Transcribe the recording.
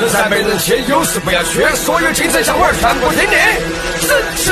人山没人欺，有事不要缺，所有精神小伙儿全部听令，神奇。